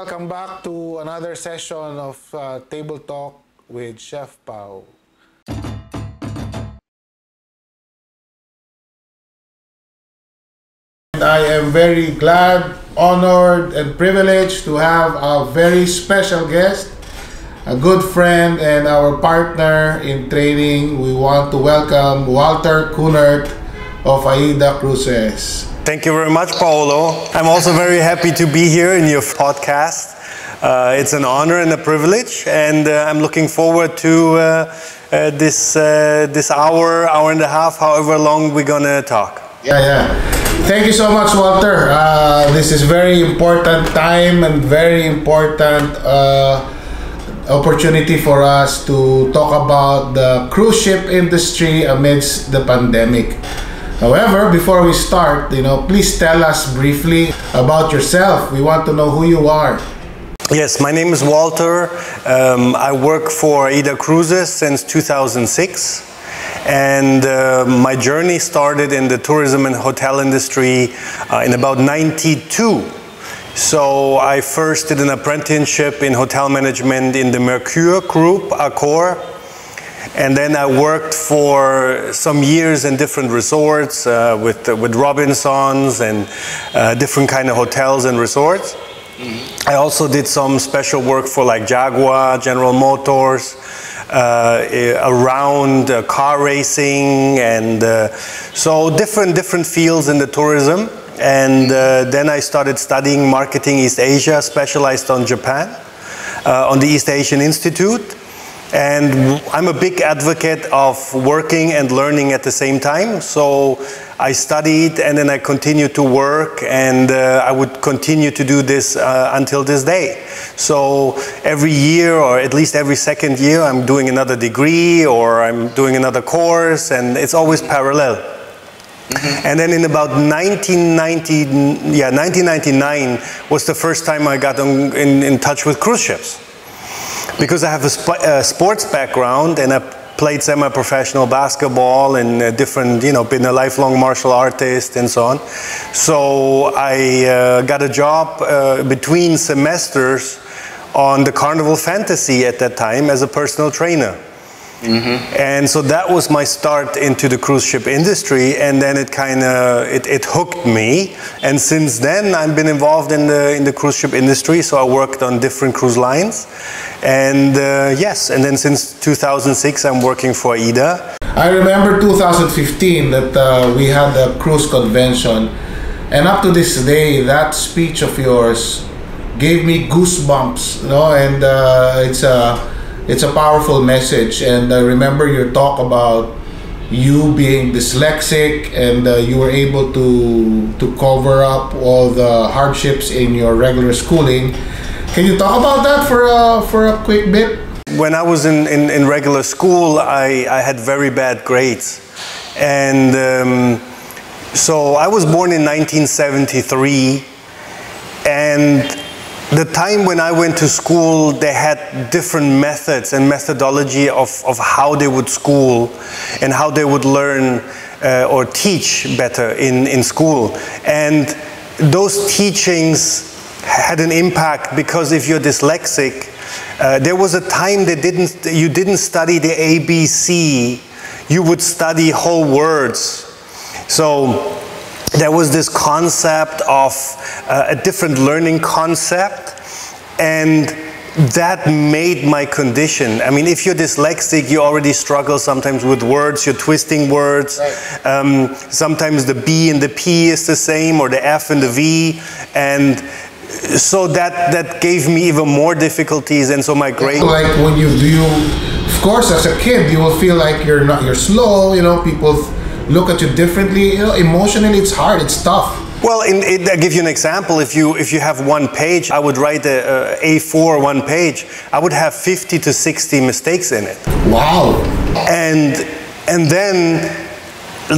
welcome back to another session of uh, Table Talk with Chef Pao. I am very glad, honored, and privileged to have a very special guest, a good friend, and our partner in training. We want to welcome Walter Kuhnert of AIDA Cruises. Thank you very much, Paolo. I'm also very happy to be here in your podcast. Uh, it's an honor and a privilege, and uh, I'm looking forward to uh, uh this uh, this hour, hour and a half, however long we're gonna talk. Yeah, yeah. Thank you so much, Walter. Uh, this is very important time and very important opportunity for us to talk about the cruise ship industry amidst the pandemic. However, before we start, you know, please tell us briefly about yourself. We want to know who you are. Yes, my name is Walter. Um, I work for AIDA Cruises since 2006. And uh, my journey started in the tourism and hotel industry uh, in about 92. So I first did an apprenticeship in hotel management in the Mercure Group, Accor. And then I worked for some years in different resorts uh, with, uh, with Robinsons and uh, different kind of hotels and resorts. Mm-hmm. I also did some special work for like Jaguar, General Motors, uh, around uh, car racing and uh, so different different fields in the tourism. And then I started studying marketing East Asia, specialized on Japan, on the East Asian Institute. And I'm a big advocate of working and learning at the same time. So I studied and then I continued to work and uh, I would continue to do this uh, until this day. So every year or at least every second year I'm doing another degree or I'm doing another course and it's always parallel. Mm -hmm. And then in about 1990, yeah, 1999 was the first time I got in, in touch with cruise ships because I have a, sp a sports background and I played semi-professional basketball and uh, different, you know, been a lifelong martial artist and so on. So I uh, got a job uh, between semesters on the Carnival Fantasy at that time as a personal trainer. Mm-hmm. And so that was my start into the cruise ship industry, and then it kind of it, it, hooked me. And since then, I've been involved in the in the cruise ship industry. So I worked on different cruise lines, and uh, yes, and then since 2006, I'm working for AIDA. I remember 2015 that uh, we had the cruise convention, and up to this day, that speech of yours gave me goosebumps. You know, and uh, it's a it's a powerful message. And I remember your talk about you being dyslexic and uh, you were able to to cover up all the hardships in your regular schooling. Can you talk about that for a, for a quick bit? When I was in, in, in regular school, I, I had very bad grades. And um, so I was born in 1973 and the time when I went to school, they had different methods and methodology of, of how they would school and how they would learn uh, or teach better in, in school. And those teachings had an impact because if you're dyslexic, uh, there was a time that didn't, you didn't study the ABC, you would study whole words. So there was this concept of uh, a different learning concept and that made my condition. I mean, if you're dyslexic, you already struggle sometimes with words, you're twisting words. Right. Um, sometimes the B and the P is the same, or the F and the V. And so that, that gave me even more difficulties. And so my grade. Like when you do, of course, as a kid, you will feel like you're not, you're slow, you know, people look at you differently. You know, emotionally, it's hard, it's tough. Well, in, in, I'll give you an example. If you if you have one page, I would write a, a A4 one page. I would have 50 to 60 mistakes in it. Wow. And and then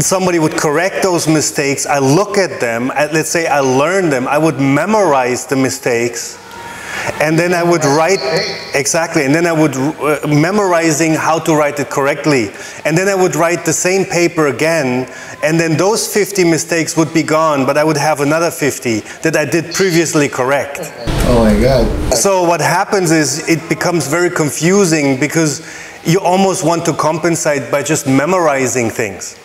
somebody would correct those mistakes. I look at them. Let's say I learned them. I would memorize the mistakes. And then I would write exactly, and then I would uh, memorizing how to write it correctly, and then I would write the same paper again, and then those 50 mistakes would be gone, but I would have another 50 that I did previously correct. Oh my God. So what happens is it becomes very confusing because you almost want to compensate by just memorizing things.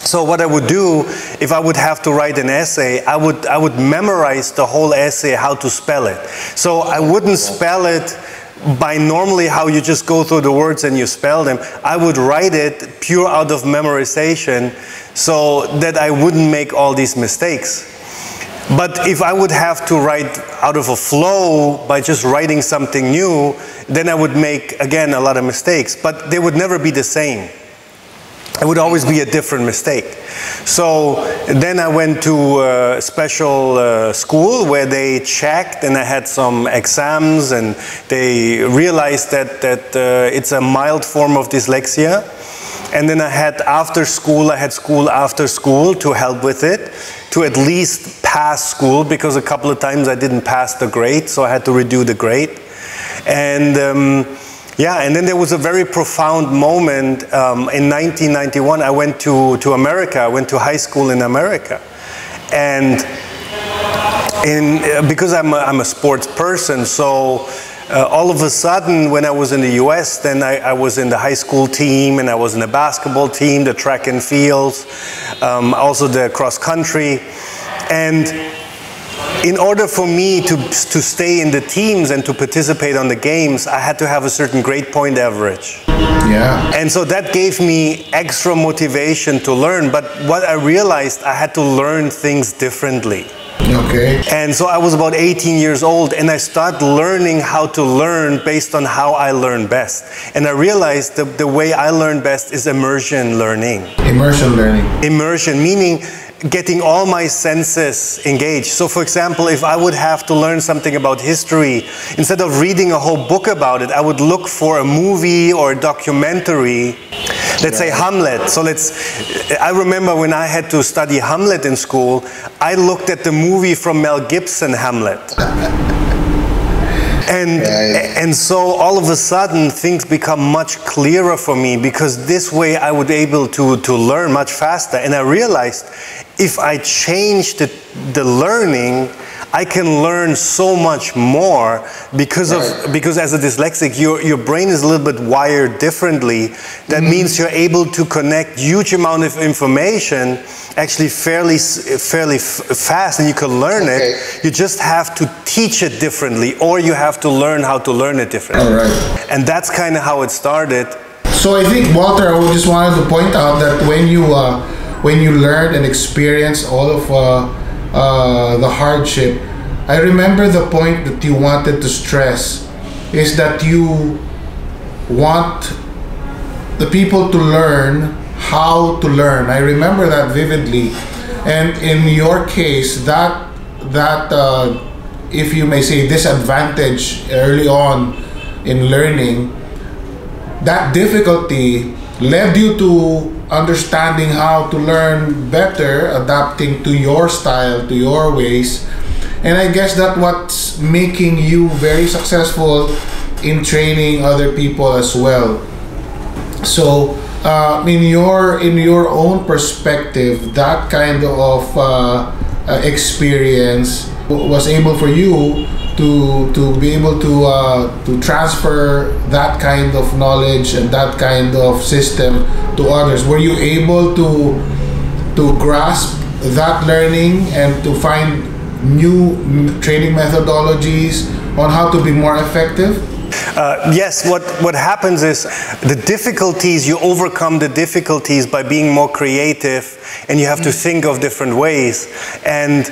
So what I would do, if I would have to write an essay, I would, I would memorize the whole essay, how to spell it. So I wouldn't spell it by normally how you just go through the words and you spell them. I would write it pure out of memorization so that I wouldn't make all these mistakes. But if I would have to write out of a flow by just writing something new, then I would make, again, a lot of mistakes. But they would never be the same. It would always be a different mistake. So then I went to a special uh, school where they checked and I had some exams and they realized that, that uh, it's a mild form of dyslexia. And then I had after school, I had school after school to help with it, to at least pass school because a couple of times I didn't pass the grade, so I had to redo the grade. And um, yeah, and then there was a very profound moment um, in 1991. I went to, to America, I went to high school in America. And in, uh, because I'm a, I'm a sports person, so uh, all of a sudden when I was in the US, then I, I, was in the high school team and I was in the basketball team, the track and fields, um, also the cross country. And in order for me to, to stay in the teams and to participate on the games, I had to have a certain grade point average. Yeah. And so that gave me extra motivation to learn. But what I realized, I had to learn things differently. Okay. And so I was about 18 years old and I started learning how to learn based on how I learn best. And I realized that the way I learn best is immersion learning. Immersion learning. Immersion, meaning getting all my senses engaged. So for example, if I would have to learn something about history, instead of reading a whole book about it, I would look for a movie or a documentary, let's say Hamlet. So let's, I remember when I had to study Hamlet in school, I looked at the movie from Mel Gibson, Hamlet. And, and so all of a sudden things become much clearer for me because this way I would able to, to learn much faster. And I realized if I change the, the learning, I can learn so much more because of because as a dyslexic, your, your brain is a little bit wired differently. That mm -hmm. means you're able to connect huge amount of information actually fairly fairly fast, and you can learn okay. it. You just have to teach it differently, or you have to learn how to learn it differently. All right. And that's kind of how it started. So I think Walter, I just wanted to point out that when you uh, when you learn and experience all of uh, uh, the hardship, I remember the point that you wanted to stress is that you want the people to learn how to learn. I remember that vividly, and in your case, that that uh, if you may say disadvantage early on in learning, that difficulty led you to understanding how to learn better, adapting to your style, to your ways. And I guess that what's making you very successful in training other people as well. So, uh, in your in your own perspective, that kind of uh, uh experience was able for you to to be able to uh, to transfer that kind of knowledge and that kind of system to others were you able to to grasp that learning and to find new training methodologies on how to be more effective uh, yes, what, what happens is the difficulties, you overcome the difficulties by being more creative and you have to think of different ways. And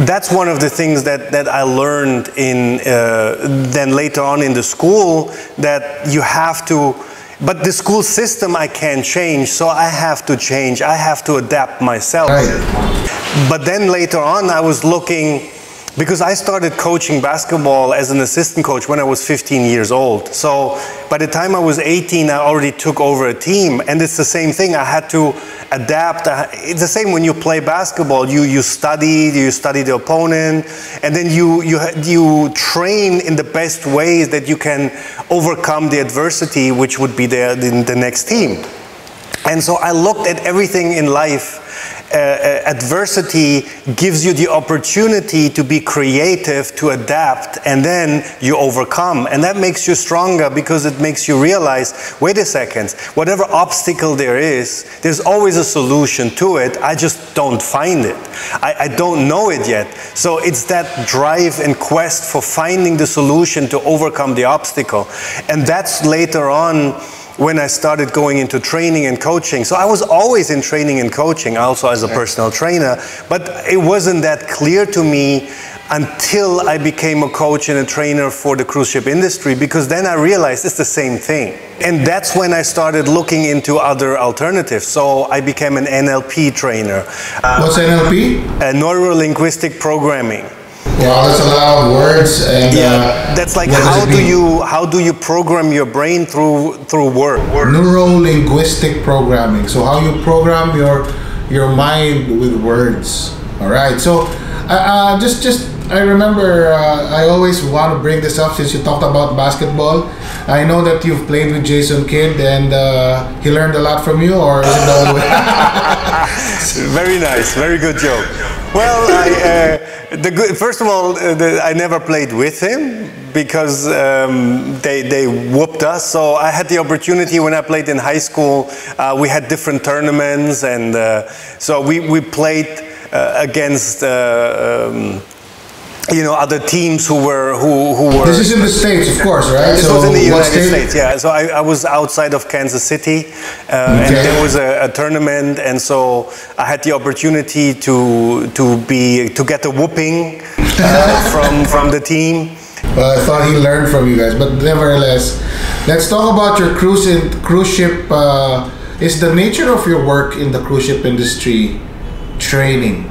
that's one of the things that, that I learned in uh, then later on in the school that you have to but the school system I can't change so I have to change I have to adapt myself right. but then later on I was looking because I started coaching basketball as an assistant coach when I was 15 years old. So by the time I was 18, I already took over a team, and it's the same thing. I had to adapt. It's the same when you play basketball. You you study, you study the opponent, and then you you you train in the best ways that you can overcome the adversity, which would be there in the next team. And so I looked at everything in life Uh, uh, adversity gives you the opportunity to be creative, to adapt, and then you overcome. And that makes you stronger because it makes you realize wait a second, whatever obstacle there is, there's always a solution to it. I just don't find it. I, I don't know it yet. So it's that drive and quest for finding the solution to overcome the obstacle. And that's later on when I started going into training and coaching. So I was always in training and coaching, also as a personal trainer, but it wasn't that clear to me until I became a coach and a trainer for the cruise ship industry because then I realized it's the same thing. And that's when I started looking into other alternatives. So I became an NLP trainer. What's NLP? Uh, Neuro linguistic programming. Wow, that's a lot of words. And, yeah, uh, that's like how do mean? you how do you program your brain through through word? neuro linguistic programming. So how you program your your mind with words. All right. So uh, uh, just just I remember uh, I always want to bring this up since you talked about basketball. I know that you've played with Jason Kidd and uh, he learned a lot from you, or is it the other way? Very nice, very good joke. Well, I, uh, the good, first of all, uh, the, I never played with him because um, they, they whooped us. So I had the opportunity when I played in high school. Uh, we had different tournaments, and uh, so we, we played against. Um, you know other teams who were who, who were this is in the states, of course, right? this so was in the United state? States, yeah. So I, I was outside of Kansas City, uh, and there was a, a tournament, and so I had the opportunity to to be to get a whooping uh, from from the team. Well, I thought he learned from you guys, but nevertheless, let's talk about your cruise in, cruise ship. Uh, is the nature of your work in the cruise ship industry training?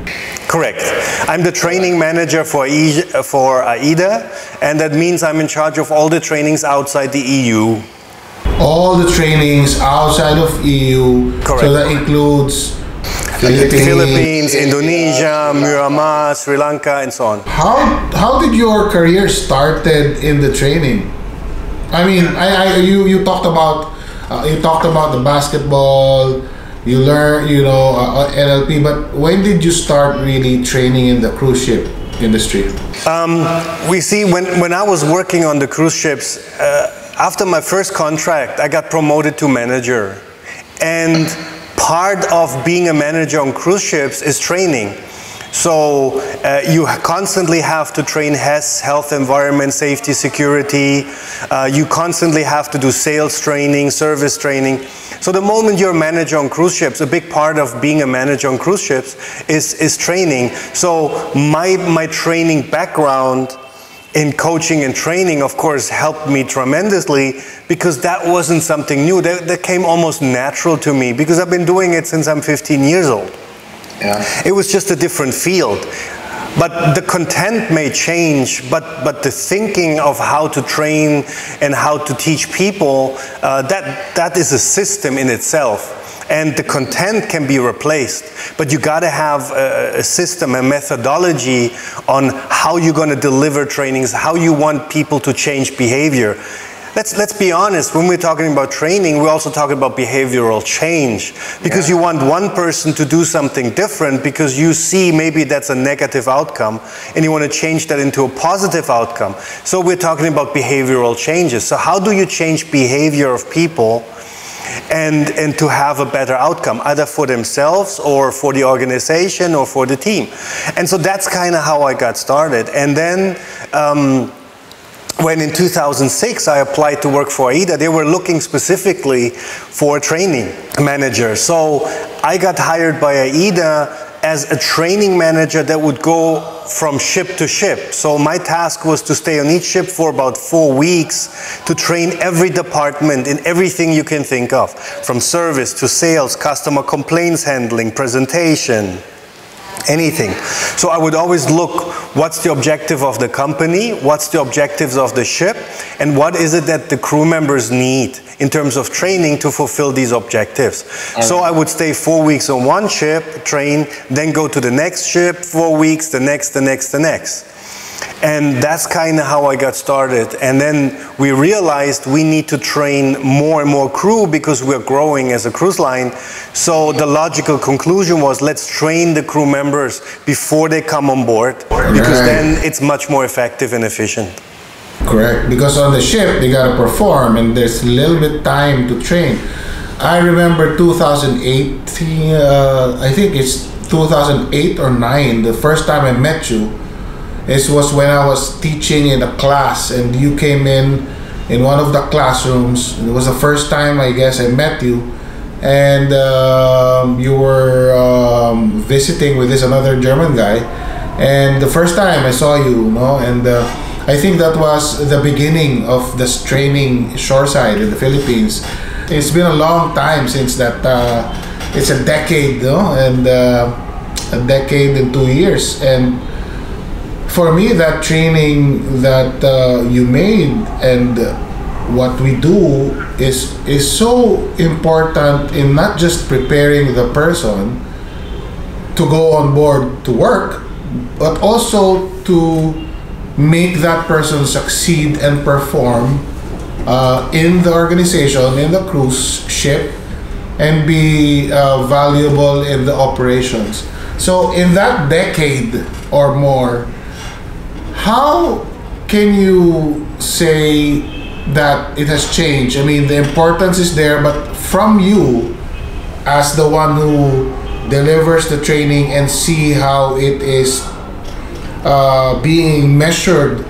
Correct. I'm the training manager for E- for AIDA, and that means I'm in charge of all the trainings outside the EU. All the trainings outside of EU, Correct. so that includes The Philippines. Philippines, Indonesia, Myanmar, Sri Lanka, and so on. How how did your career started in the training? I mean, I, I you you talked about uh, you talked about the basketball. You learn, you know, uh, uh, NLP. But when did you start really training in the cruise ship industry? We see when, when I was working on the cruise ships, uh, after my first contract, I got promoted to manager. And part of being a manager on cruise ships is training. So uh, you constantly have to train HES, health, environment, safety, security. Uh, you constantly have to do sales training, service training. So the moment you're a manager on cruise ships, a big part of being a manager on cruise ships is, is training. So my, my training background in coaching and training, of course, helped me tremendously because that wasn't something new. That, that came almost natural to me because I've been doing it since I'm 15 years old. Yeah. It was just a different field. But the content may change, but, but the thinking of how to train and how to teach people, uh, that, that is a system in itself. And the content can be replaced, but you got to have a, a system, a methodology on how you're to deliver trainings, how you want people to change behavior. Let's, let's be honest, when we're talking about training, we're also talking about behavioral change. Because you want one person to do something different because you see maybe that's a negative outcome and you want to change that into a positive outcome. So we're talking about behavioral changes. So, how do you change behavior of people? and and to have a better outcome either for themselves or for the organization or for the team and so that's kind of how i got started and then um, when in 2006 I applied to work for AIDA, they were looking specifically for a training manager. So I got hired by AIDA as a training manager that would go from ship to ship. So my task was to stay on each ship for about four weeks to train every department in everything you can think of, from service to sales, customer complaints handling, presentation, anything. So I would always look what's the objective of the company, what's the objectives of the ship, and what is it that the crew members need in terms of training to fulfill these objectives. Right. So I would stay four weeks on one ship, train, then go to the next ship, four weeks, the next, the next, the next. And that's kind of how I got started. And then we realized we need to train more and more crew because we're growing as a cruise line. So the logical conclusion was let's train the crew members before they come on board because right. then it's much more effective and efficient. Correct. Because on the ship they gotta perform and there's a little bit time to train. I remember 2018, uh, I think it's 2008 or 9, the first time I met you this was when I was teaching in a class, and you came in in one of the classrooms. It was the first time, I guess, I met you, and um, you were um, visiting with this another German guy. And the first time I saw you, you know, and uh, I think that was the beginning of this training shoreside in the Philippines. It's been a long time since that. Uh, it's a decade, know, and uh, a decade and two years, and for me, that training that uh, you made and what we do is is so important in not just preparing the person to go on board to work, but also to make that person succeed and perform uh, in the organization, in the cruise ship, and be uh, valuable in the operations. So, in that decade or more, how can you say that it has changed? I mean, the importance is there, but from you, as the one who delivers the training and see how it is uh, being measured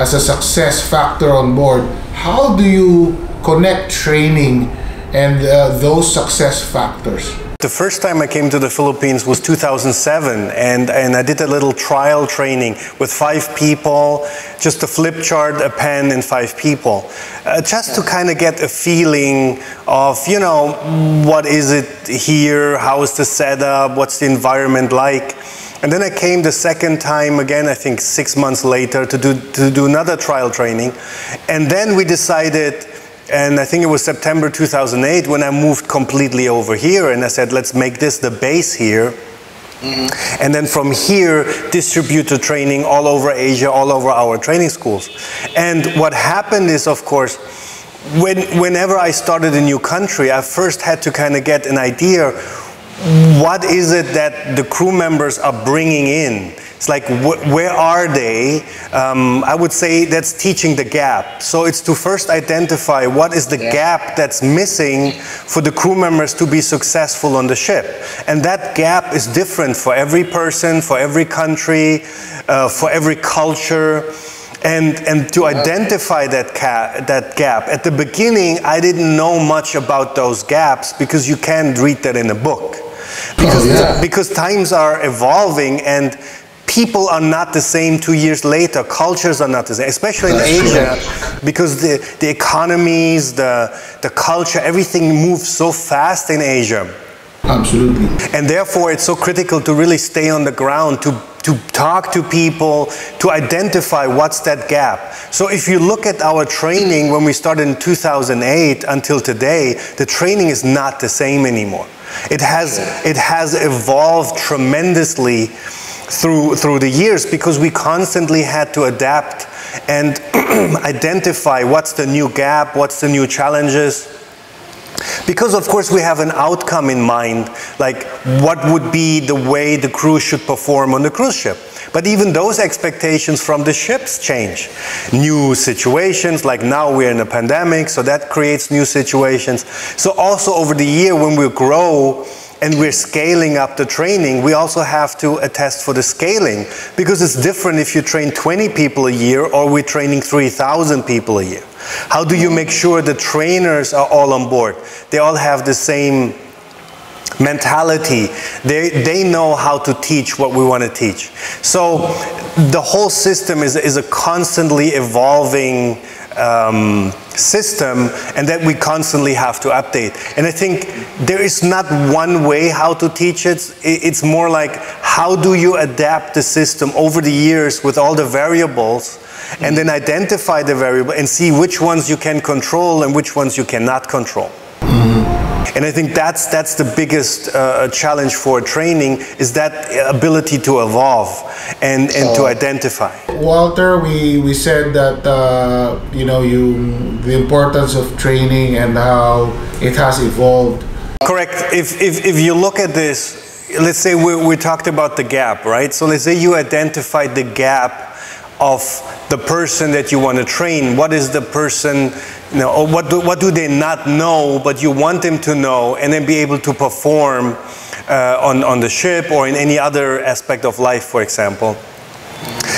as a success factor on board, how do you connect training and uh, those success factors? The first time I came to the Philippines was 2007 and, and I did a little trial training with five people, just a flip chart, a pen and five people. Uh, just to kind of get a feeling of, you know, what is it here, how is the setup, what's the environment like. And then I came the second time again, I think six months later, to do, to do another trial training. And then we decided, and I think it was September 2008 when I moved completely over here and I said, let's make this the base here. Mm-hmm. And then from here, distribute the training all over Asia, all over our training schools. And what happened is, of course, when, whenever I started a new country, I first had to kind of get an idea what is it that the crew members are bringing in it's like, wh where are they? Um, I would say that's teaching the gap. So it's to first identify what is the yeah. gap that's missing for the crew members to be successful on the ship. And that gap is different for every person, for every country, uh, for every culture. And, and to identify that, that gap. At the beginning, I didn't know much about those gaps because you can't read that in a book. Because, oh, yeah. because times are evolving and people are not the same two years later. Cultures are not the same, especially in That's Asia, true. because the, the economies, the, the culture, everything moves so fast in Asia. Absolutely. And therefore, it's so critical to really stay on the ground, to, to talk to people, to identify what's that gap. So if you look at our training when we started in 2008 until today, the training is not the same anymore. It has, it has evolved tremendously through, through the years because we constantly had to adapt and identify what's the new gap, what's the new challenges. Because of course we have an outcome in mind, like what would be the way the crew should perform on the cruise ship. But even those expectations from the ships change. New situations, like now we're in a pandemic, so that creates new situations. So also over the year when we grow, and we're scaling up the training, we also have to attest for the scaling because it's different if you train 20 people a year or we're training 3,000 people a year. How do you make sure the trainers are all on board? They all have the same mentality. They, they know how to teach what we want to teach. So the whole system is, is a constantly evolving um, system and that we constantly have to update. And I think there is not one way how to teach it. It's more like how do you adapt the system over the years with all the variables and then identify the variable and see which ones you can control and which ones you cannot control. And I think that's, that's the biggest uh, challenge for training is that ability to evolve and, and to identify. Walter, we, we said that, uh, you know, you, the importance of training and how it has evolved. Correct. If, if, if you look at this, let's say we, we talked about the gap, right? So let's say you identified the gap of the person that you want to train. What is the person, you know, or what do, what do they not know, but you want them to know, and then be able to perform uh, on, on the ship or in any other aspect of life, for example.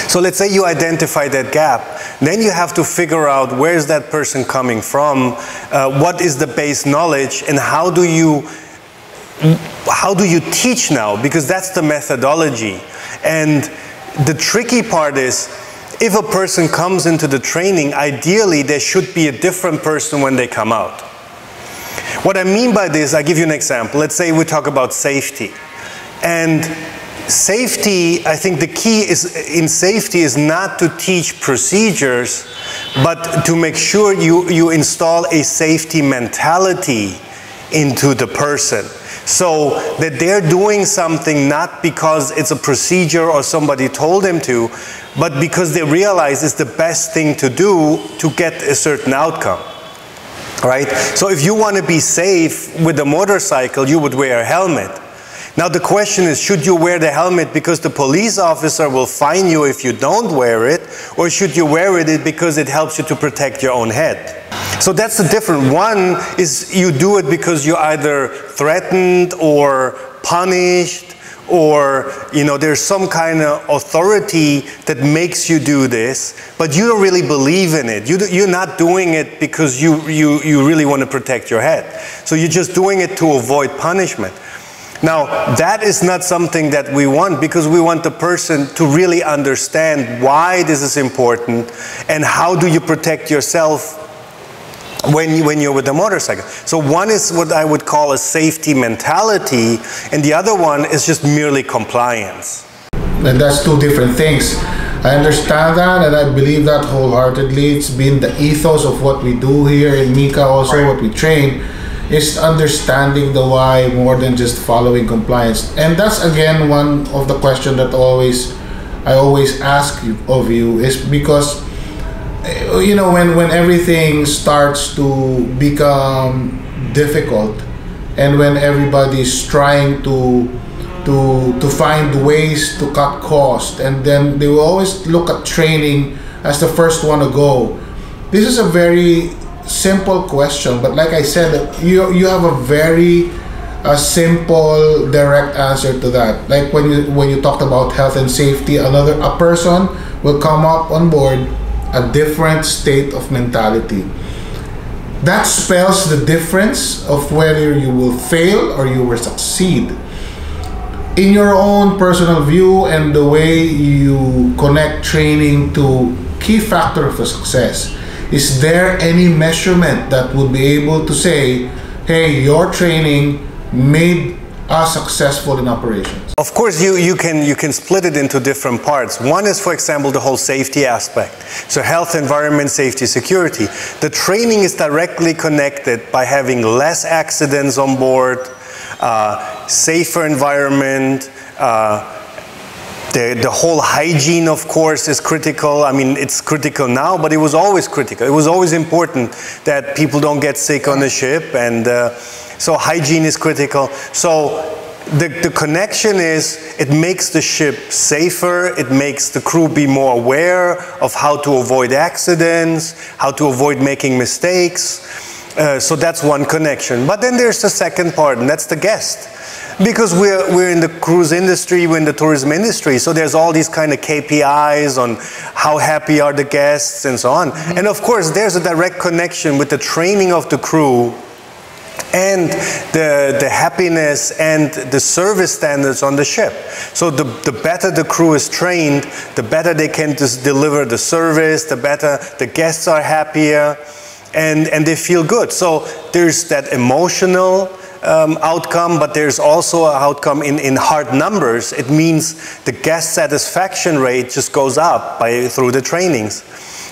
So let's say you identify that gap. Then you have to figure out where is that person coming from, uh, what is the base knowledge, and how do you how do you teach now? Because that's the methodology. And the tricky part is if a person comes into the training, ideally there should be a different person when they come out. What I mean by this, I give you an example. Let's say we talk about safety. And safety, I think the key is in safety is not to teach procedures, but to make sure you, you install a safety mentality into the person. So that they're doing something not because it's a procedure or somebody told them to, but because they realize it's the best thing to do to get a certain outcome. Right? So if you want to be safe with a motorcycle, you would wear a helmet. Now the question is, should you wear the helmet because the police officer will fine you if you don't wear it, or should you wear it because it helps you to protect your own head? So that's the difference. One is you do it because you're either threatened or punished or you know there's some kind of authority that makes you do this but you don't really believe in it. You you're not doing it because you, you, you really want to protect your head. So you're just doing it to avoid punishment. Now that is not something that we want because we want the person to really understand why this is important and how do you protect yourself when, you, when you're with a motorcycle. So one is what I would call a safety mentality, and the other one is just merely compliance. And that's two different things. I understand that, and I believe that wholeheartedly. It's been the ethos of what we do here in MIHCA, also what we train, is understanding the why more than just following compliance. And that's again one of the questions that always I always ask of you is because Eh, you know when when everything starts to become difficult and when everybody's trying to to to find ways to cut cost and then they will always look at training as the first one to go this is a very simple question but like i said you you have a very a simple direct answer to that. Like when you when you talked about health and safety another a person will come up on board a different state of mentality. That spells the difference of whether you will fail or you will succeed. In your own personal view and the way you connect training to key factor of success, is there any measurement that would be able to say, hey, your training made are successful in operations? Of course, you, you, can, you can split it into different parts. One is, for example, the whole safety aspect. So health, environment, safety, security. The training is directly connected by having less accidents on board, uh, safer environment, uh, the, the whole hygiene, of course, is critical. I mean, it's critical now, but it was always critical. It was always important that people don't get sick on the ship and uh, so hygiene is critical. So the, the connection is it makes the ship safer, it makes the crew be more aware of how to avoid accidents, how to avoid making mistakes. Uh, so that's one connection. But then there's the second part, and that's the guest. Because we're, we're in the cruise industry, we're in the tourism industry, so there's all these kind of KPIs on how happy are the guests and so on. Mm -hmm. And of course, there's a direct connection with the training of the crew and the, the happiness and the service standards on the ship. So the, the better the crew is trained, the better they can just deliver the service, the better the guests are happier. and, and they feel good. So there's that emotional um, outcome, but there's also an outcome in, in hard numbers. It means the guest satisfaction rate just goes up by, through the trainings.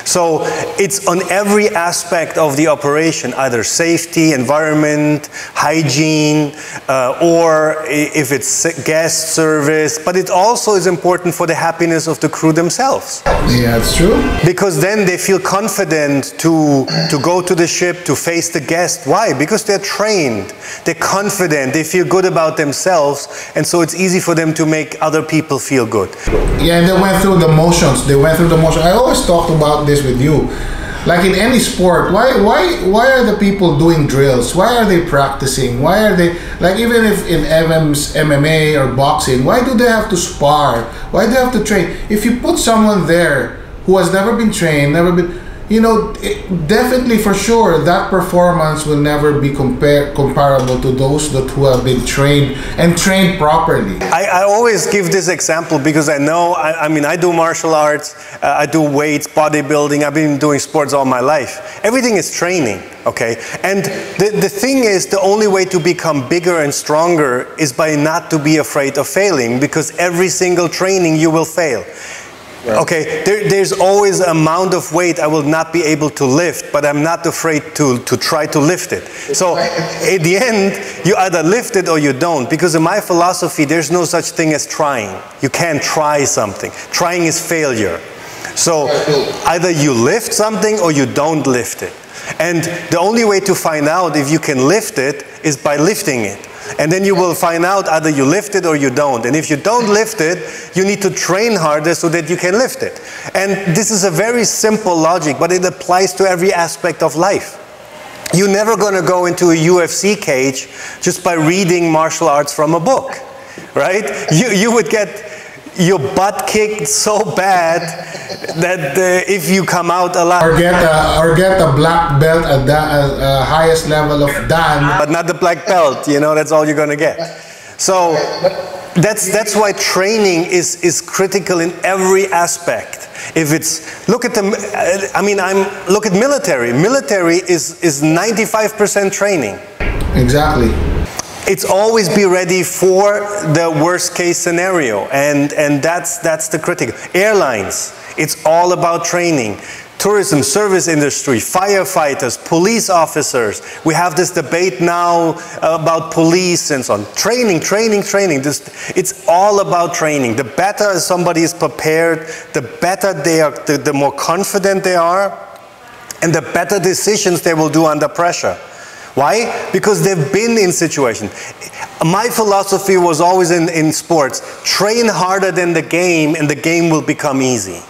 So it's on every aspect of the operation, either safety, environment, hygiene, uh, or if it's guest service, but it also is important for the happiness of the crew themselves. Yeah, that's true. Because then they feel confident to, to go to the ship, to face the guest. Why? Because they're trained, they're confident, they feel good about themselves, and so it's easy for them to make other people feel good. Yeah, and they went through the motions. They went through the motions. I always talked about this with you. Like in any sport, why why why are the people doing drills? Why are they practicing? Why are they like even if in MM's, MMA or boxing, why do they have to spar? Why do they have to train? If you put someone there who has never been trained, never been you know, it, definitely for sure that performance will never be comparable to those that who have been trained and trained properly. I, I always give this example because I know, I, I mean, I do martial arts, uh, I do weights, bodybuilding, I've been doing sports all my life. Everything is training, okay? And the, the thing is, the only way to become bigger and stronger is by not to be afraid of failing because every single training you will fail. Right. Okay, there, there's always amount of weight I will not be able to lift, but I'm not afraid to, to try to lift it. So at the end, you either lift it or you don't. Because in my philosophy, there's no such thing as trying. You can't try something. Trying is failure. So either you lift something or you don't lift it. And the only way to find out if you can lift it is by lifting it. And then you will find out either you lift it or you don't. And if you don't lift it, you need to train harder so that you can lift it. And this is a very simple logic, but it applies to every aspect of life. You're never going to go into a UFC cage just by reading martial arts from a book, right? You, you would get your butt kicked so bad that uh, if you come out alive. Or get a, or get a black belt at the uh, highest level of dan. But not the black belt you know that's all you're gonna get. So that's that's why training is is critical in every aspect. If it's look at the i mean i'm look at military. Military is is 95% training. Exactly it's always be ready for the worst case scenario. And and that's that's the critical airlines it's all about training. Tourism service industry firefighters police officers. We have this debate now about police and so on. Training training training. This it's all about training. The better somebody is prepared the better they are the, the more confident they are and the better decisions they will do under pressure why? Because they've been in situation. My philosophy was always in, in sports, train harder than the game and the game will become easy.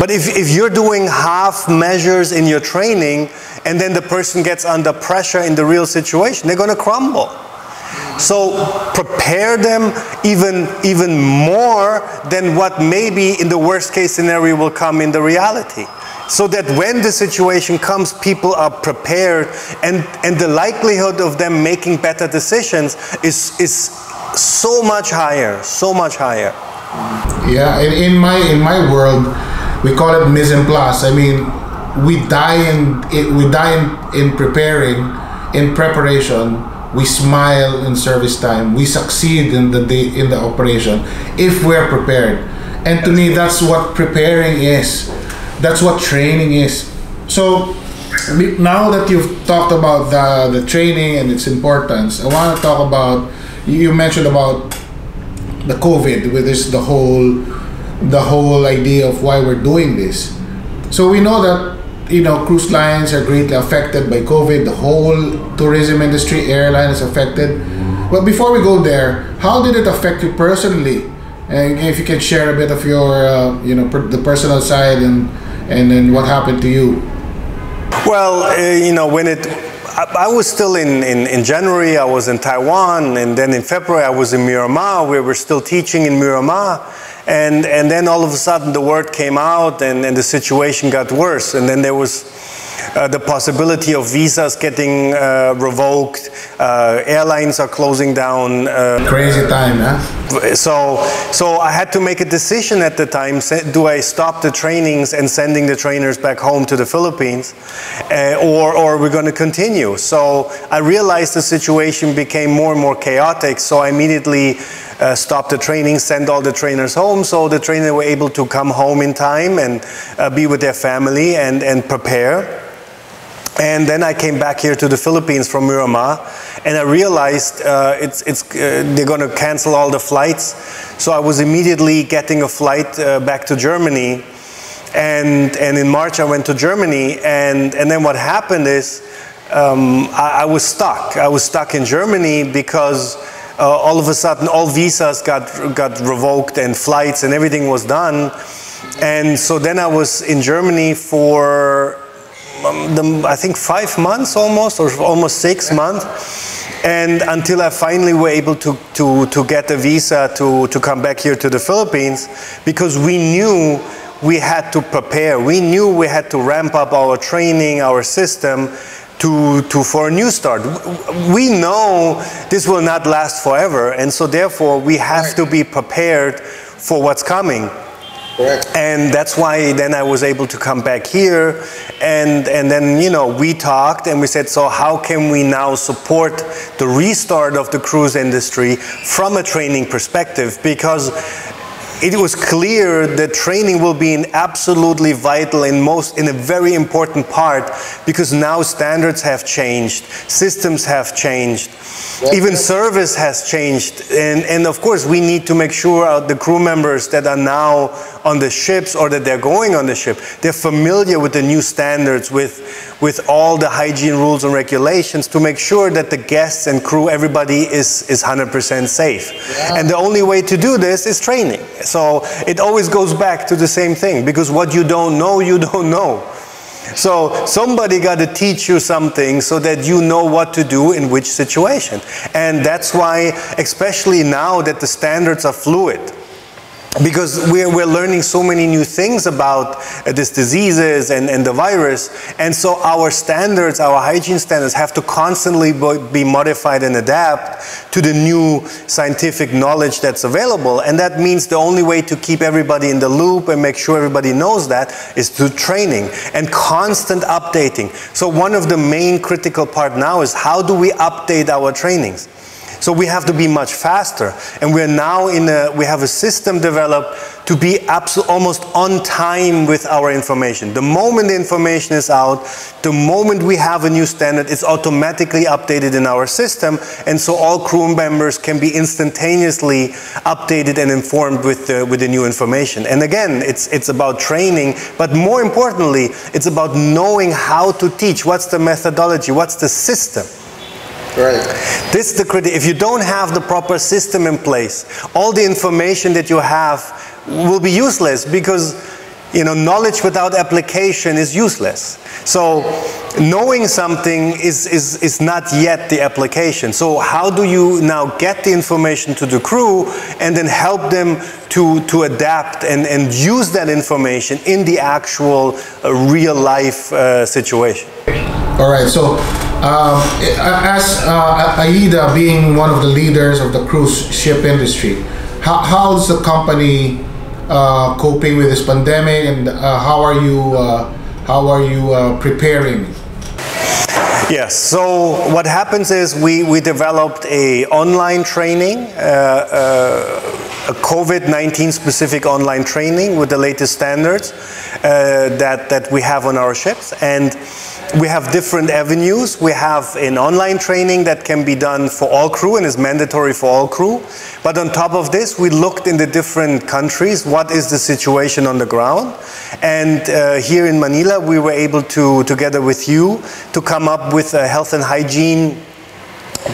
But if, if you're doing half measures in your training and then the person gets under pressure in the real situation, they're going to crumble. So prepare them even, even more than what maybe in the worst case scenario will come in the reality so that when the situation comes, people are prepared and, and the likelihood of them making better decisions is, is so much higher, so much higher. Yeah, in, in my in my world, we call it mise en place. I mean, we die in we die in, in preparing, in preparation. We smile in service time. We succeed in the day in the operation if we're prepared. And to me, that's what preparing is that's what training is. So now that you've talked about the, the training and its importance, I want to talk about you mentioned about the COVID, with this the whole the whole idea of why we're doing this. So we know that you know cruise lines are greatly affected by COVID. The whole tourism industry, airline is affected. But before we go there, how did it affect you personally? And if you can share a bit of your, uh, you know, per- the personal side and and then what happened to you? Well, uh, you know, when it, I, I was still in, in, in, January, I was in Taiwan, and then in February I was in Myanmar. We were still teaching in Myanmar. And, and then all of a sudden the word came out and, and the situation got worse. And then there was uh, the possibility of visas getting uh, revoked, uh, airlines are closing down. Uh, Crazy time, huh? So, so I had to make a decision at the time, do I stop the trainings and sending the trainers back home to the Philippines, uh, or, or we're going to continue? So I realized the situation became more and more chaotic, so I immediately uh, stop the training, send all the trainers home, so the trainers were able to come home in time and uh, be with their family and, and prepare. And then I came back here to the Philippines from Myanmar, and I realized uh, it's, it's, uh, they're going to cancel all the flights. So I was immediately getting a flight uh, back to Germany. And, and in March, I went to Germany. And, and then what happened is um, I, I was stuck. I was stuck in Germany because uh, all of a sudden all visas got, got revoked and flights and everything was done. And so then I was in Germany for, um, the, I think, five months almost, or almost six months. And until I finally were able to, to, to get a visa to, to come back here to the Philippines, because we knew we had to prepare. We knew we had to ramp up our training, our system, to, to, for a new start. We know this will not last forever, and so therefore we have right. to be prepared for what's coming. Correct. And that's why then I was able to come back here, and and then you know we talked and we said, so how can we now support the restart of the cruise industry from a training perspective? Because it was clear that training will be an absolutely vital and most in a very important part because now standards have changed, systems have changed. Even service has changed. And, and of course, we need to make sure the crew members that are now on the ships or that they're going on the ship, they're familiar with the new standards, with, with all the hygiene rules and regulations to make sure that the guests and crew, everybody is, is 100% safe. Yeah. And the only way to do this is training. So it always goes back to the same thing because what you don't know, you don't know. So somebody got to teach you something so that you know what to do in which situation. And that's why, especially now that the standards are fluid, because we're, we're learning so many new things about uh, these diseases and, and the virus. And so our standards, our hygiene standards have to constantly be modified and adapt to the new scientific knowledge that's available. And that means the only way to keep everybody in the loop and make sure everybody knows that is through training and constant updating. So one of the main critical part now is how do we update our trainings? So we have to be much faster. And we're now in a, we have a system developed to be almost on time with our information. The moment the information is out, the moment we have a new standard, it's automatically updated in our system. And so all crew members can be instantaneously updated and informed with the, with the new information. And again, it's, it's about training, but more importantly, it's about knowing how to teach. What's the methodology? What's the system? Right. This is the critical. If you don't have the proper system in place, all the information that you have will be useless because you know knowledge without application is useless. So knowing something is, is, is not yet the application. So how do you now get the information to the crew and then help them to, to adapt and, and use that information in the actual uh, real life uh, situation? All right, so um, as uh, AIDA being one of the leaders of the cruise ship industry, how, how's the company uh, coping with this pandemic, and uh, how are you uh, how are you uh, preparing? Yes. So what happens is we we developed a online training. Uh, a COVID-19 specific online training with the latest standards that, that we have on our ships. And we have different avenues. We have an online training that can be done for all crew and is mandatory for all crew. But on top of this, we looked in the different countries, what is the situation on the ground. And uh, here in Manila, we were able to, together with you, to come up with a health and hygiene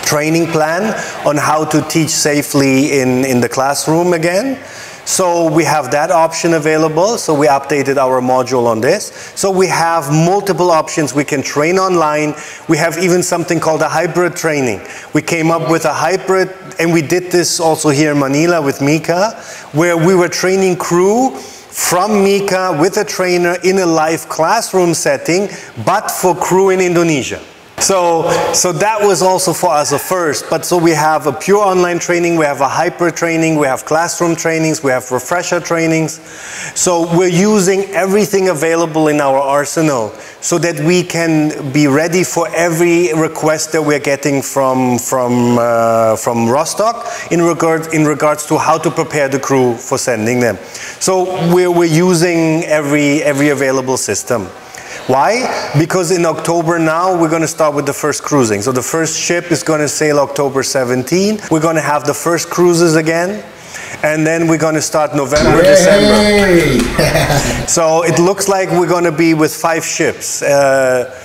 training plan on how to teach safely in, in the classroom again. So we have that option available. So we updated our module on this. So we have multiple options. We can train online. We have even something called a hybrid training. We came up with a hybrid, and we did this also here in Manila with MIHCA, where we were training crew from MIHCA with a trainer in a live classroom setting, but for crew in Indonesia. So, so that was also for us a first. But so we have a pure online training, we have a hybrid training, we have classroom trainings, we have refresher trainings. So we're using everything available in our arsenal so that we can be ready for every request that we're getting from from uh, from Rostock in regard in regards to how to prepare the crew for sending them. So we're we're using every every available system. Why? Because in October now we're going to start with the first cruising. So the first ship is going to sail October 17. We're going to have the first cruises again. And then we're going to start November, Yay! December. so it looks like we're going to be with five ships. Uh,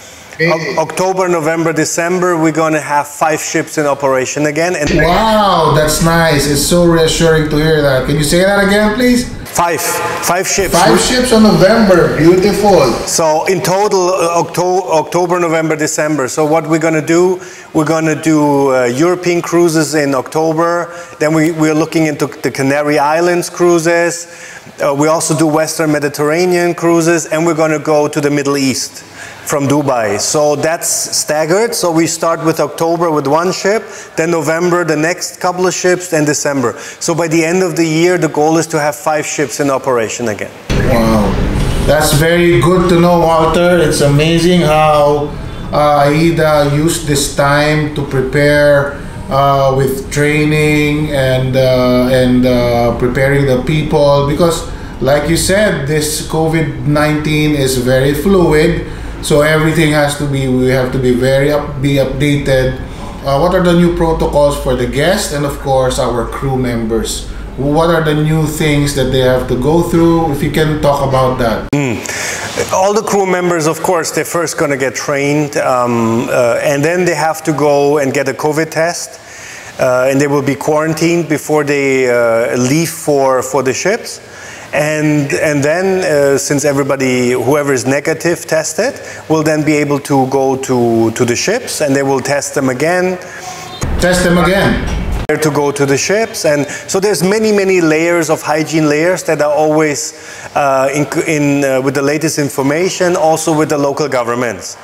October, November, December, we're going to have five ships in operation again. And wow, that's nice. It's so reassuring to hear that. Can you say that again, please? Five, five ships. Five ships on November, beautiful. So in total, uh, October, October, November, December. So what we're going to do, we're going to do uh, European cruises in October. Then we, we're looking into the Canary Islands cruises. Uh, we also do Western Mediterranean cruises, and we're going to go to the Middle East from Dubai. So that's staggered. So we start with October with one ship, then November the next couple of ships, then December. So by the end of the year, the goal is to have five ships in operation again. Wow, that's very good to know, Walter. It's amazing how uh, AIDA used this time to prepare uh, with training and uh, and uh, preparing the people because, like you said, this COVID nineteen is very fluid so everything has to be, we have to be very up, be updated. Uh, what are the new protocols for the guests and of course our crew members? What are the new things that they have to go through? If you can talk about that. Mm. All the crew members, of course, they're first going to get trained um, uh, and then they have to go and get a COVID test. Uh, and they will be quarantined before they uh, leave for, for the ships. And, and then, uh, since everybody, whoever is negative tested, will then be able to go to, to the ships and they will test them again. Test them again? To go to the ships. And so there's many, many layers of hygiene layers that are always uh, in, in uh, with the latest information, also with the local governments.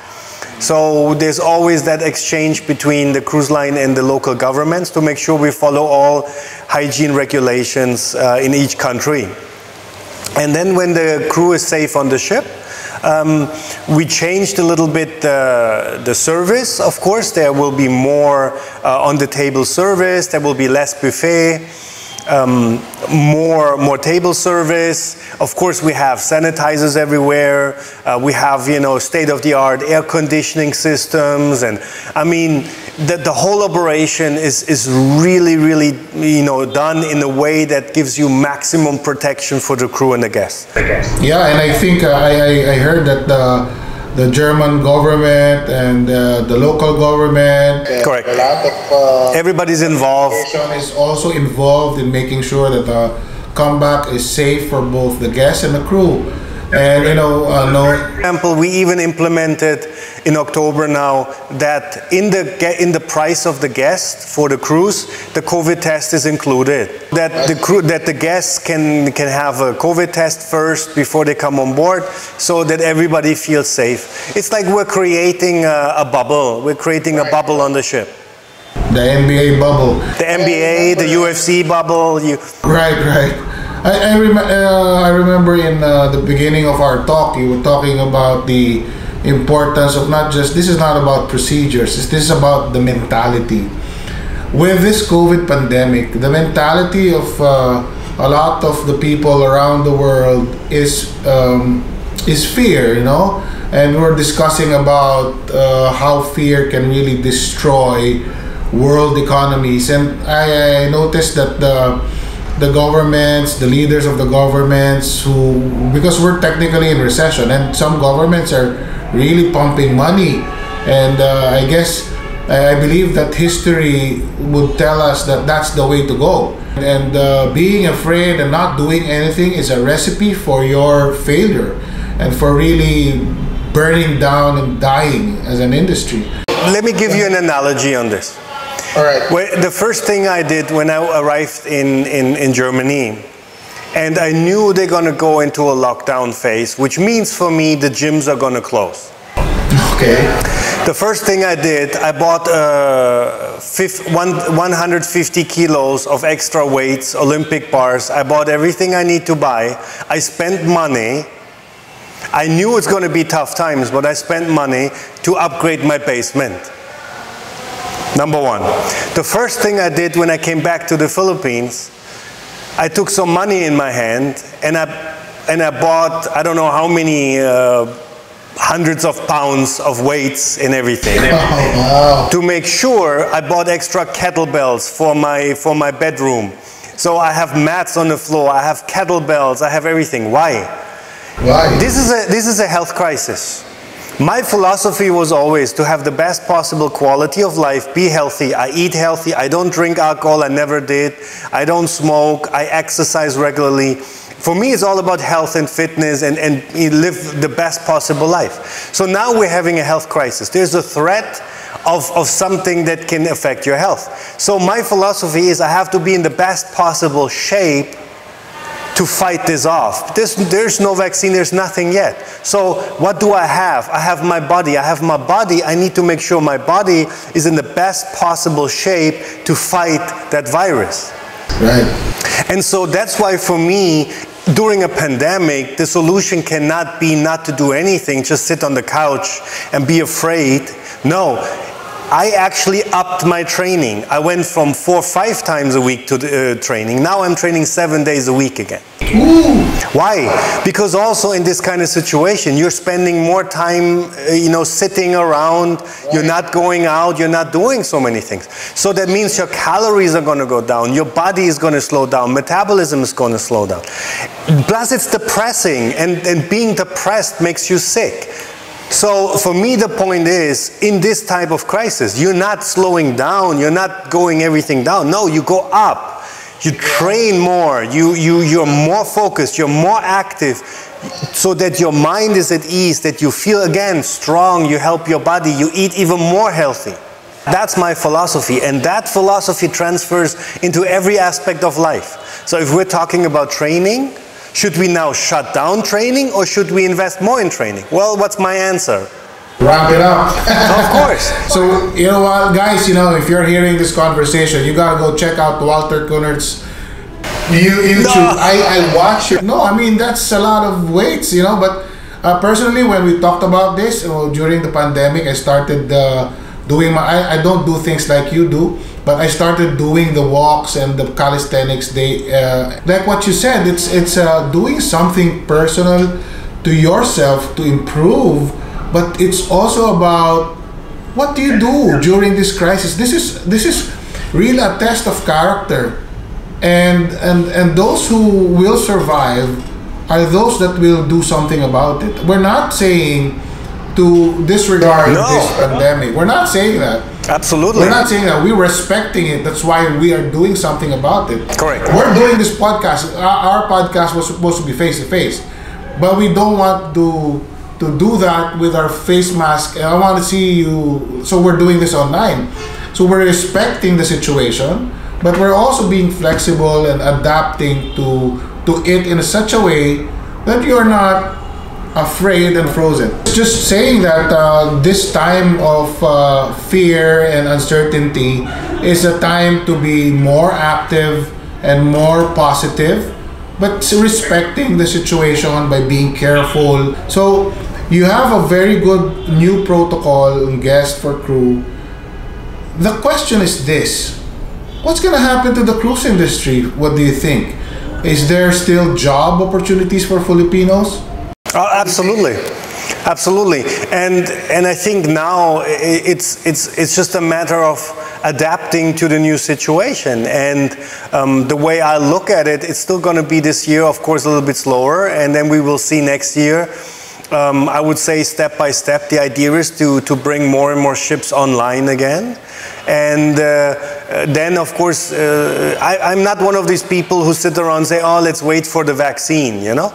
So there's always that exchange between the cruise line and the local governments to make sure we follow all hygiene regulations uh, in each country. And then when the crew is safe on the ship, um, we changed a little bit uh, the service. Of course, there will be more uh, on the table service, there will be less buffet um, more more table service. Of course, we have sanitizers everywhere. Uh, we have you know state of the art air conditioning systems, and I mean the, the whole operation is is really really you know done in a way that gives you maximum protection for the crew and the guests. Yeah, and I think uh, I, I heard that the the German government and uh, the local government. Correct. A lot of uh, everybody's involved. Is also involved in making sure that the comeback is safe for both the guests and the crew. And you know, uh, no. For example, we even implemented in October now that in the in the price of the guest for the cruise, the COVID test is included. That the crew that the guests can can have a COVID test first before they come on board, so that everybody feels safe. It's like we're creating a, a bubble. We're creating a bubble on the ship. The NBA bubble. The NBA, the UFC bubble. You. Right, right. I, I, rem- uh, I remember in uh, the beginning of our talk, you were talking about the importance of not just, this is not about procedures, this is about the mentality. With this COVID pandemic, the mentality of uh, a lot of the people around the world is um, is fear, you know, and we're discussing about uh, how fear can really destroy world economies. And I, I noticed that the the governments, the leaders of the governments who, because we're technically in recession and some governments are really pumping money. And uh, I guess, I believe that history would tell us that that's the way to go. And uh, being afraid and not doing anything is a recipe for your failure and for really burning down and dying as an industry. Let me give you an analogy on this. All right. Well, the first thing I did when I arrived in, in, in Germany and I knew they're going to go into a lockdown phase, which means for me the gyms are going to close. Okay. The first thing I did, I bought uh, 150 kilos of extra weights, Olympic bars. I bought everything I need to buy. I spent money. I knew it's going to be tough times, but I spent money to upgrade my basement. Number one. The first thing I did when I came back to the Philippines, I took some money in my hand and I, and I bought, I don't know how many uh, hundreds of pounds of weights and everything. Oh, wow. To make sure, I bought extra kettlebells for my, for my bedroom. So I have mats on the floor, I have kettlebells, I have everything. Why? Why? This is a, this is a health crisis. My philosophy was always to have the best possible quality of life, be healthy. I eat healthy, I don't drink alcohol, I never did. I don't smoke, I exercise regularly. For me, it's all about health and fitness and, and live the best possible life. So now we're having a health crisis. There's a threat of, of something that can affect your health. So my philosophy is I have to be in the best possible shape to fight this off. There's, there's no vaccine, there's nothing yet. So, what do I have? I have my body. I have my body. I need to make sure my body is in the best possible shape to fight that virus. Right. And so, that's why for me, during a pandemic, the solution cannot be not to do anything, just sit on the couch and be afraid. No, I actually upped my training. I went from four, five times a week to the, uh, training. Now I'm training seven days a week again. Ooh. Why? Because also in this kind of situation, you're spending more time, uh, you know, sitting around. You're not going out. You're not doing so many things. So that means your calories are going to go down. Your body is going to slow down. Metabolism is going to slow down. Plus, it's depressing, and, and being depressed makes you sick. So for me, the point is, in this type of crisis, you're not slowing down, you're not going everything down. No, you go up. You train more, you, you, you're more focused, you're more active, so that your mind is at ease, that you feel again strong, you help your body, you eat even more healthy. That's my philosophy, and that philosophy transfers into every aspect of life. So if we're talking about training, should we now shut down training or should we invest more in training? Well, what's my answer? Wrap it up. Of course. so, you know what, guys, you know, if you're hearing this conversation, you gotta go check out Walter Kuhnert's you- YouTube. No. I, I watch it. No, I mean, that's a lot of weights, you know, but uh, personally, when we talked about this uh, during the pandemic, I started uh, doing my, I, I don't do things like you do, but I started doing the walks and the calisthenics. They, uh, like what you said, it's, it's uh, doing something personal to yourself to improve, but it's also about what do you do during this crisis? This is this is really a test of character, and and and those who will survive are those that will do something about it. We're not saying to disregard No. this pandemic. We're not saying that. Absolutely. We're not saying that. We're respecting it. That's why we are doing something about it. Correct. We're doing this podcast. Our, our podcast was supposed to be face to face, but we don't want to to do that with our face mask. And I want to see you. So we're doing this online. So we're respecting the situation, but we're also being flexible and adapting to to it in such a way that you're not afraid and frozen. Just saying that uh, this time of uh, fear and uncertainty is a time to be more active and more positive, but respecting the situation by being careful. So you have a very good new protocol guest for crew. The question is this. What's going to happen to the cruise industry? What do you think? Is there still job opportunities for Filipinos? Oh, absolutely, absolutely, and and I think now it's it's it's just a matter of adapting to the new situation. And um, the way I look at it, it's still going to be this year, of course, a little bit slower, and then we will see next year. Um, I would say step by step, the idea is to, to bring more and more ships online again. And uh, uh, then, of course, uh, I, I'm not one of these people who sit around and say, oh, let's wait for the vaccine, you know?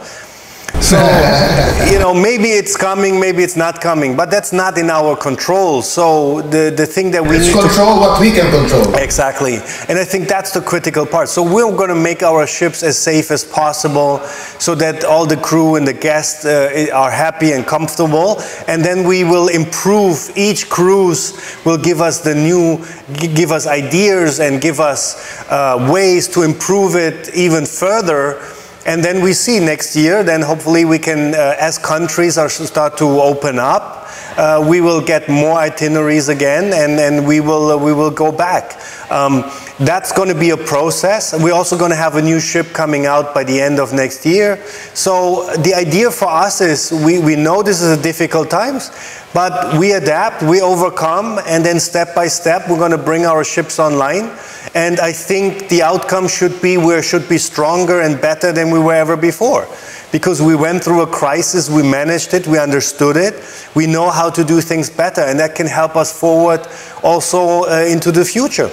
So, you know, maybe it's coming, maybe it's not coming, but that's not in our control. So the, the thing that we It's need to control what we can control. Exactly. And I think that's the critical part. So we're going to make our ships as safe as possible so that all the crew and the guests uh, are happy and comfortable. And then we will improve. Each cruise will give us the new, give us ideas and give us uh, ways to improve it even further. And then we see next year, then hopefully we can, uh, as countries are start to open up, uh, we will get more itineraries again and, and we, will, uh, we will go back. Um, that's going to be a process. We're also going to have a new ship coming out by the end of next year. So the idea for us is we, we know this is a difficult times, but we adapt, we overcome, and then step by step we're going to bring our ships online. And I think the outcome should be we should be stronger and better than we were ever before. Because we went through a crisis, we managed it, we understood it, we know how to do things better, and that can help us forward also uh, into the future.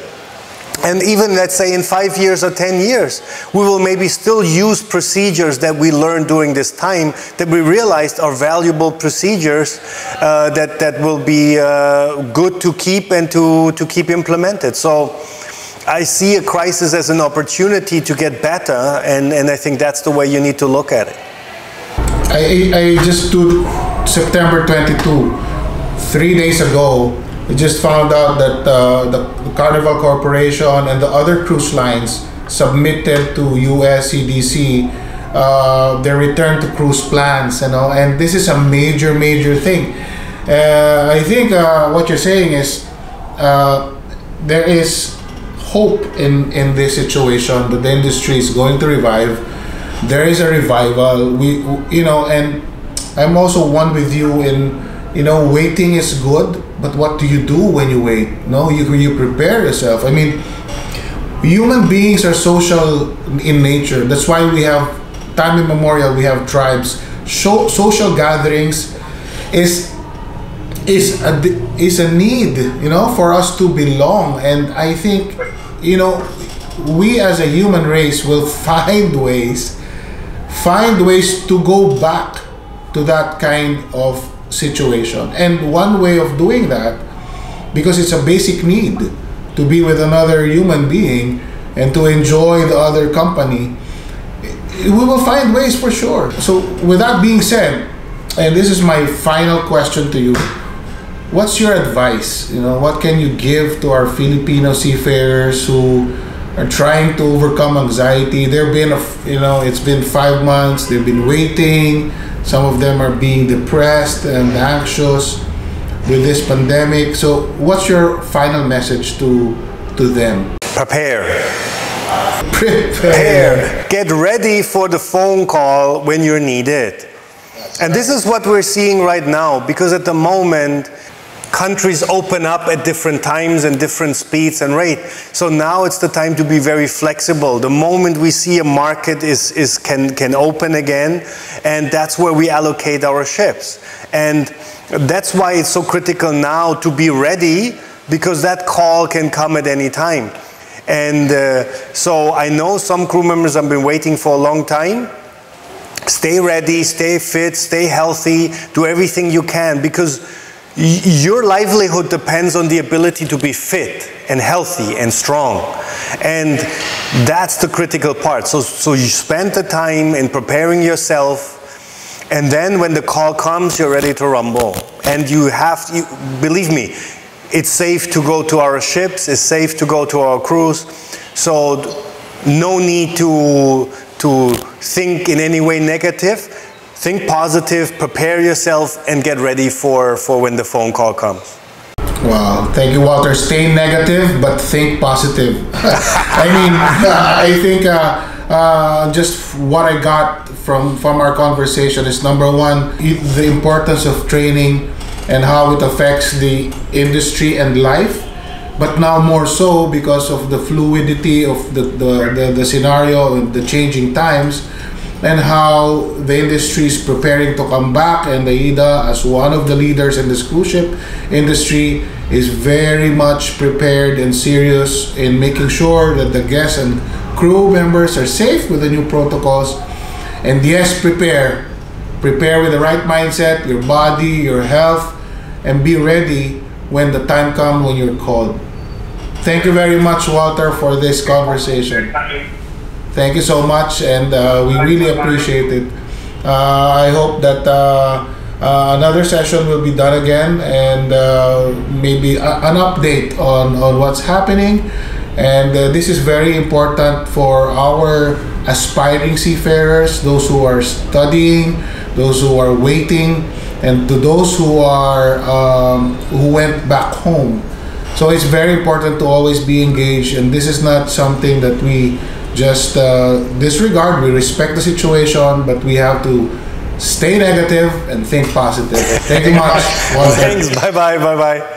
And even let's say in five years or 10 years, we will maybe still use procedures that we learned during this time that we realized are valuable procedures uh, that, that will be uh, good to keep and to, to keep implemented. So I see a crisis as an opportunity to get better, and, and I think that's the way you need to look at it. I, I just took September 22, three days ago. I just found out that uh, the, the Carnival Corporation and the other cruise lines submitted to US CDC uh, their return to cruise plans, you know, and this is a major, major thing. Uh, I think uh, what you're saying is uh, there is hope in, in this situation that the industry is going to revive. There is a revival. We, you know, and I'm also one with you in, you know, waiting is good, but what do you do when you wait? No, you you prepare yourself. I mean, human beings are social in nature. That's why we have time immemorial. We have tribes. Show, social gatherings is is a is a need, you know, for us to belong. And I think, you know, we as a human race will find ways, find ways to go back to that kind of situation. And one way of doing that, because it's a basic need to be with another human being and to enjoy the other company, we will find ways for sure. So, with that being said, and this is my final question to you what's your advice you know what can you give to our filipino seafarers who are trying to overcome anxiety. They've been you know it's been five months. They've been waiting. Some of them are being depressed and anxious with this pandemic. So what's your final message to to them? Prepare. Prepare. Get ready for the phone call when you're needed. And this is what we're seeing right now because at the moment, countries open up at different times and different speeds and rate. So now it's the time to be very flexible. The moment we see a market is, is can, can open again, and that's where we allocate our ships. And that's why it's so critical now to be ready because that call can come at any time. And uh, so I know some crew members have been waiting for a long time. Stay ready, stay fit, stay healthy, do everything you can because your livelihood depends on the ability to be fit and healthy and strong. And that's the critical part. So, so you spend the time in preparing yourself, and then when the call comes, you're ready to rumble. And you have, you, believe me, it's safe to go to our ships, it's safe to go to our crews. So no need to, to think in any way negative. Think positive, prepare yourself, and get ready for, for when the phone call comes. Wow, thank you, Walter. Stay negative, but think positive. I mean, I think uh, uh, just what I got from from our conversation is number one, the importance of training and how it affects the industry and life. But now more so because of the fluidity of the, the, the, the scenario and the changing times and how the industry is preparing to come back and AIDA as one of the leaders in this cruise ship industry is very much prepared and serious in making sure that the guests and crew members are safe with the new protocols and yes prepare prepare with the right mindset, your body, your health, and be ready when the time comes when you're called. Thank you very much, Walter, for this conversation. Thank you so much, and uh, we really appreciate it. Uh, I hope that uh, uh, another session will be done again, and uh, maybe a, an update on, on what's happening. And uh, this is very important for our aspiring seafarers, those who are studying, those who are waiting, and to those who are um, who went back home. So it's very important to always be engaged, and this is not something that we just uh, disregard. We respect the situation, but we have to stay negative and think positive. Thank you much. Thanks. Bye bye. Bye bye.